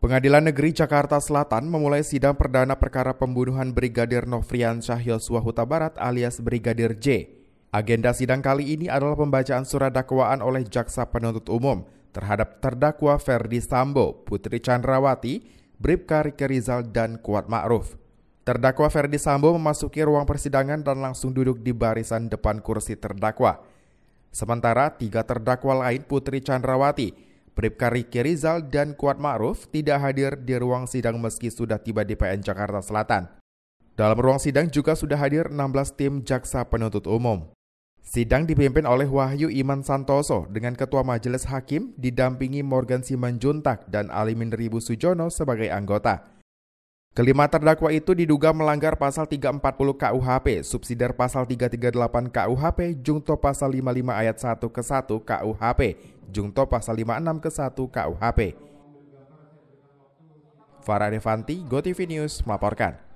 Pengadilan Negeri Jakarta Selatan memulai sidang perdana perkara pembunuhan Brigadir Nofrian Yosua Huta Barat alias Brigadir J. Agenda sidang kali ini adalah pembacaan surat dakwaan oleh Jaksa Penuntut Umum terhadap terdakwa Ferdi Sambo, Putri Chandrawati, Bribka Rike Rizal, dan Kuat Ma'ruf. Terdakwa Ferdi Sambo memasuki ruang persidangan dan langsung duduk di barisan depan kursi terdakwa. Sementara tiga terdakwa lain Putri Chandrawati, Bribka Riki Rizal dan Kuat Ma'ruf tidak hadir di ruang sidang meski sudah tiba di PN Jakarta Selatan. Dalam ruang sidang juga sudah hadir 16 tim jaksa penuntut umum. Sidang dipimpin oleh Wahyu Iman Santoso dengan Ketua Majelis Hakim didampingi Morgan Simanjuntak dan Alimin Ribu Sujono sebagai anggota. Kelima terdakwa itu diduga melanggar pasal 340 KUHP, subsidiar pasal 338 KUHP, jungto pasal 55 ayat 1 ke 1 KUHP, jungto pasal 56 ke 1 KUHP. Farah Devanti, GoTV News melaporkan.